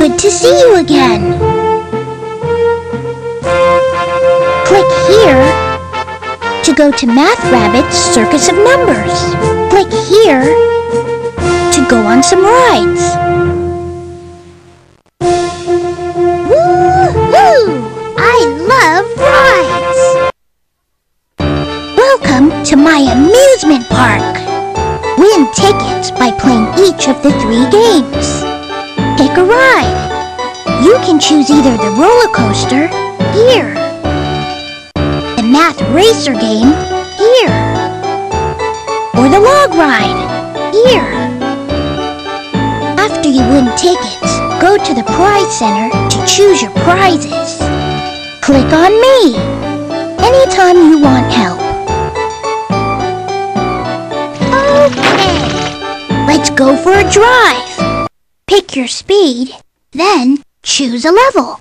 Good to see you again. Click here to go to Math Rabbit's Circus of Numbers. Click here to go on some rides. Woo-hoo! I love rides! Welcome to my amusement park. Win tickets by playing each of the three games. Pick a ride. You can choose either the roller coaster here, the math racer game here, or the log ride here. After you win tickets, go to the prize center to choose your prizes. Click on me anytime you want help. Okay, let's go for a drive. Pick your speed, then choose a level.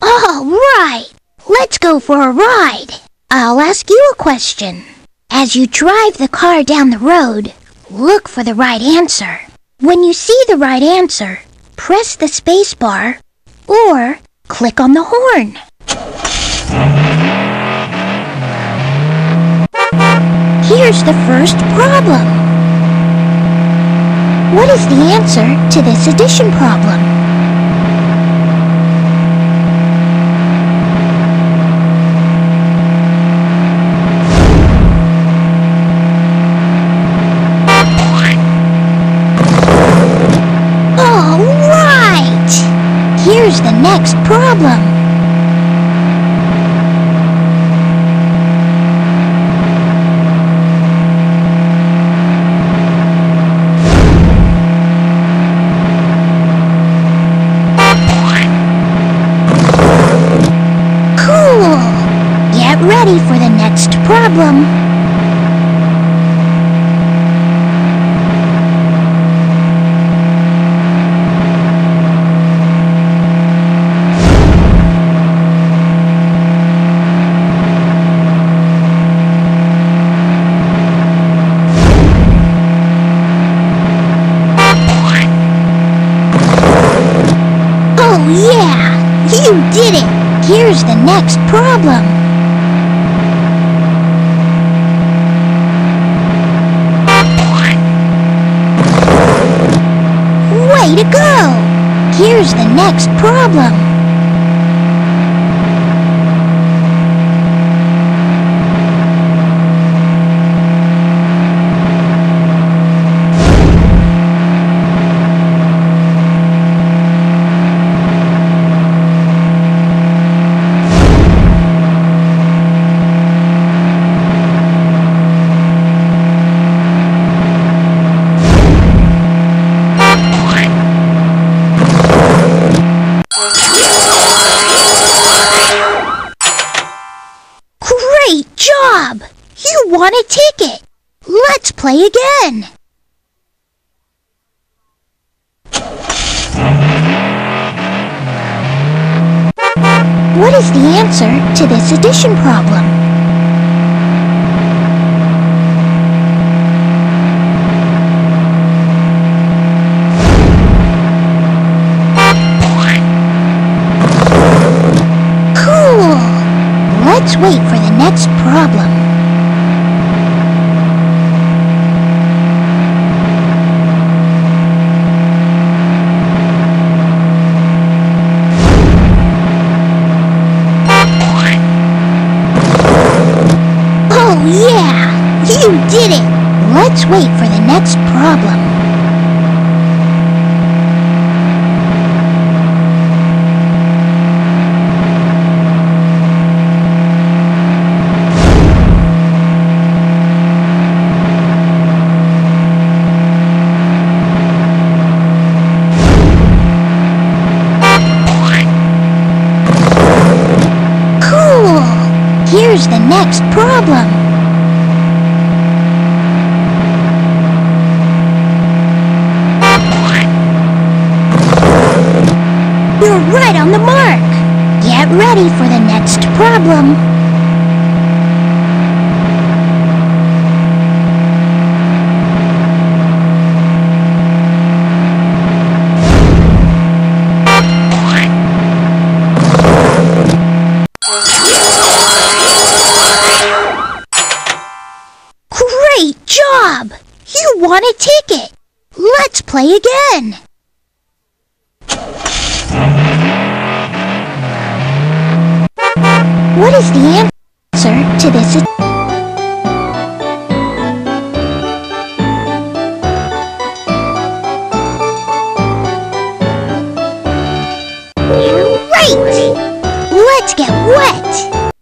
All right, let's go for a ride. I'll ask you a question. As you drive the car down the road, look for the right answer. When you see the right answer, press the space bar or click on the horn. Here's the first problem. What is the answer to this addition problem? All right! Here's the next problem. Cool! Get for the next problem. Oh yeah! You did it! Here's the next problem. Way to go! Here's the next problem. Great job! You won a ticket! Let's play again! What is the answer to this addition problem? Cool! Let's wait for the next problem. Oh yeah! You did it! Let's wait for the next problem. Cool! Here's the next problem. You're right on the mark. Get ready for the next problem. Great job! You won a ticket! Let's play again! What is the answer to this? Great! Let's get wet!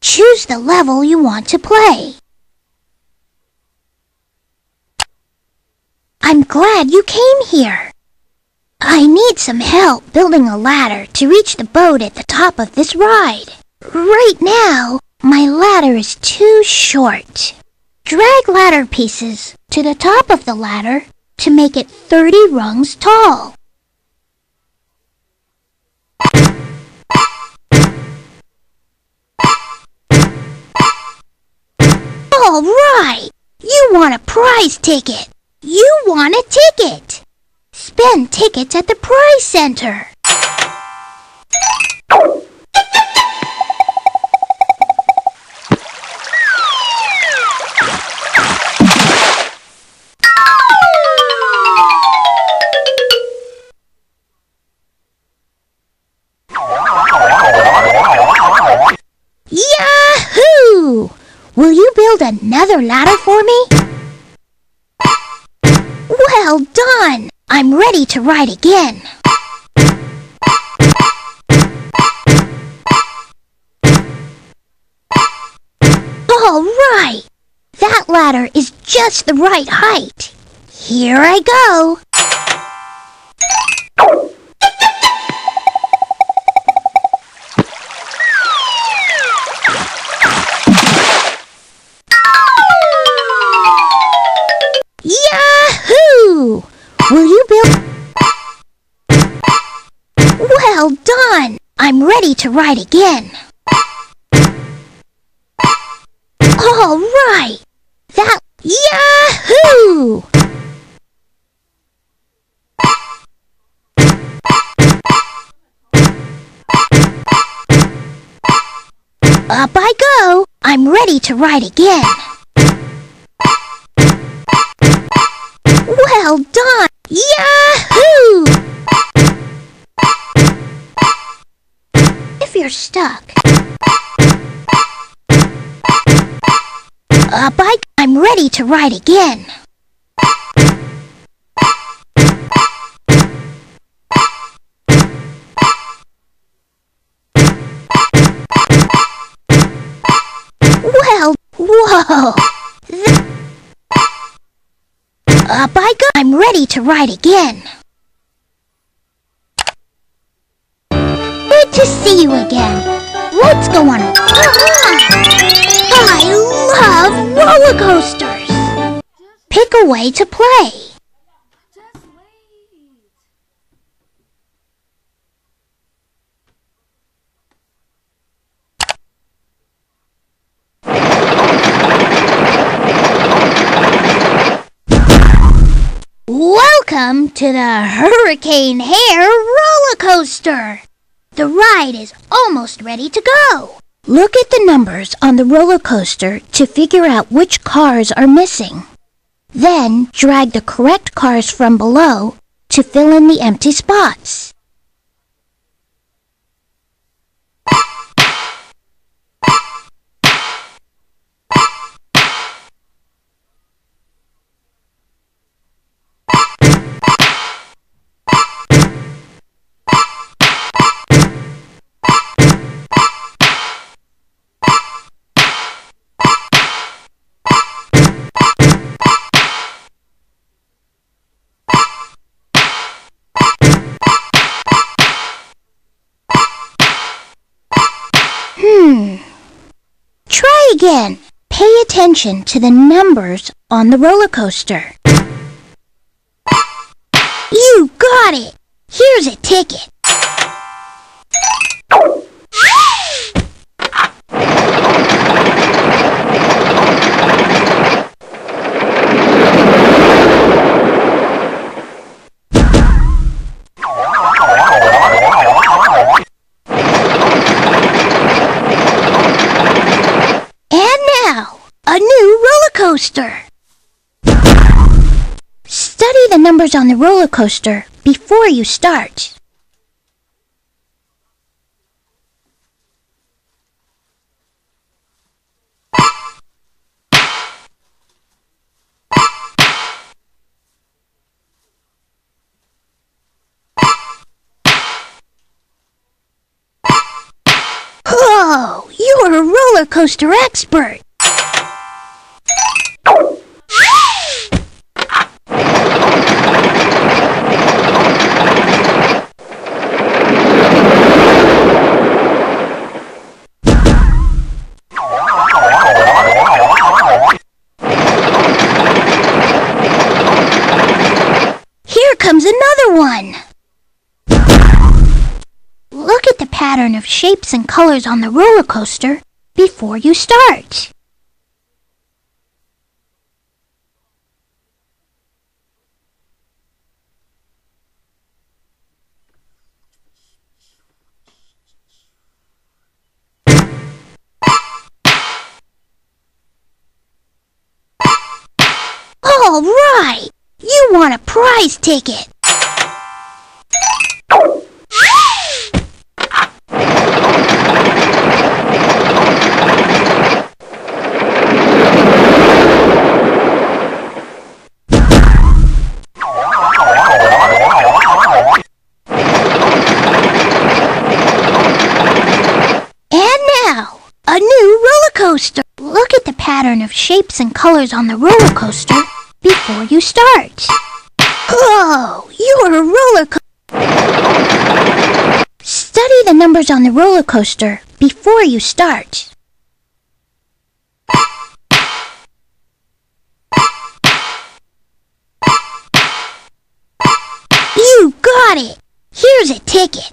Choose the level you want to play. I'm glad you came here. I need some help building a ladder to reach the boat at the top of this ride. Right now, my ladder is too short. Drag ladder pieces to the top of the ladder to make it 30 rungs tall. All right! You want a prize ticket! You want a ticket! Spend tickets at the prize center. Another ladder for me? Well done! I'm ready to ride again. All right! That ladder is just the right height. Here I go. I'm ready to ride again. All right! That... Yahoo! Up I go! I'm ready to ride again. Well done! Yahoo! You're stuck. Up I... I'm ready to ride again. Well, whoa! Th- Up I go! I'm ready to ride again. See you again. Let's go on a... I love roller coasters! Pick a way to play. Welcome to the Hurricane Hare roller coaster. The ride is almost ready to go. Look at the numbers on the roller coaster to figure out which cars are missing. Then drag the correct cars from below to fill in the empty spots. Again. Pay attention to the numbers on the roller coaster. You got it! Here's a ticket. On the roller coaster before you start. Whoa, you're a roller coaster expert. Here comes another one. Look at the pattern of shapes and colors on the roller coaster before you start. All right! You want a prize ticket! And now, a new roller coaster. Look at the pattern shapes and colors on the roller coaster before you start. Whoa, you're a roller coaster. Study the numbers on the roller coaster before you start. You got it! Here's a ticket.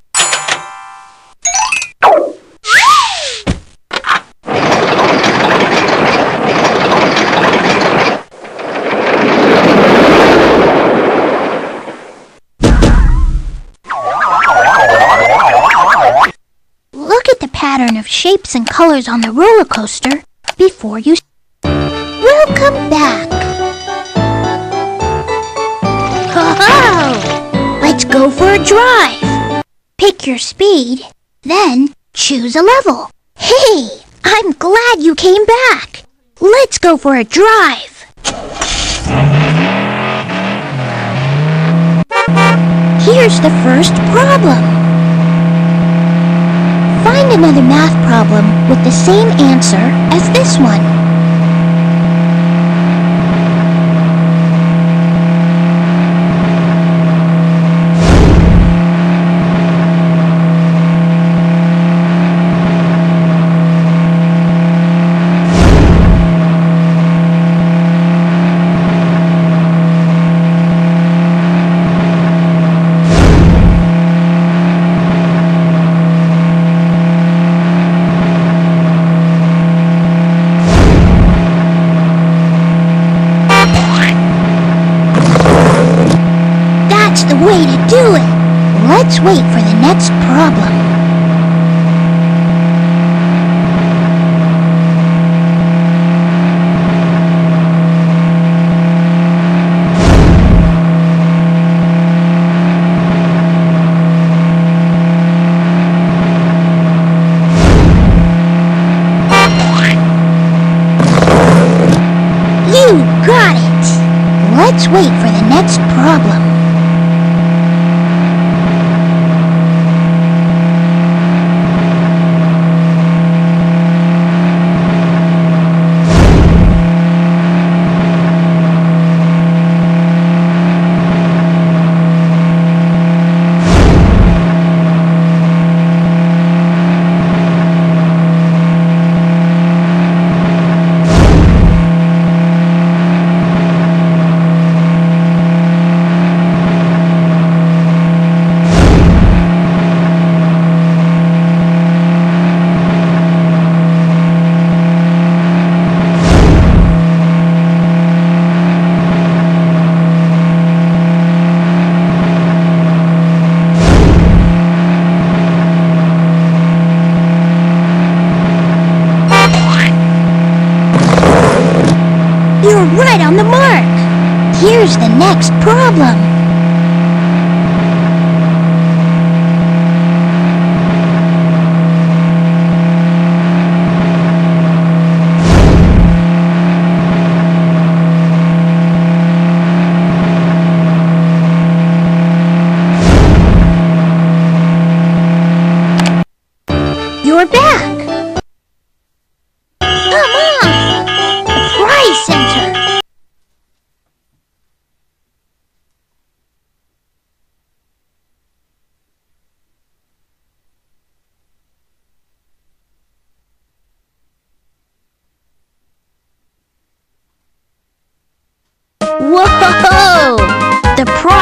Look at the pattern of shapes and colors on the roller coaster before you. Welcome back. Ho-ho! Let's go for a drive. Pick your speed, then choose a level. Hey, I'm glad you came back. Let's go for a drive. Here's the first problem. Find another math problem with the same answer as this one. The way to do it. Let's wait for the next problem. You got it! Let's wait for the next problem.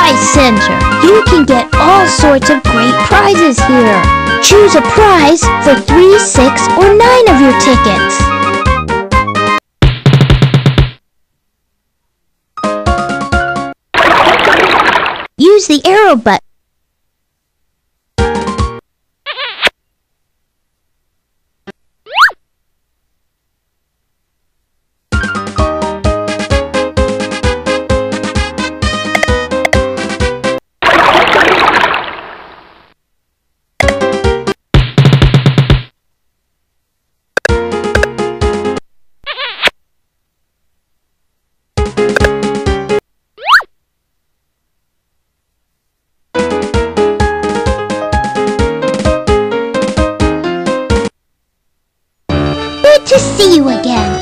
Prize center. You can get all sorts of great prizes here. Choose a prize for three, six, or nine of your tickets. Use the arrow button. You again.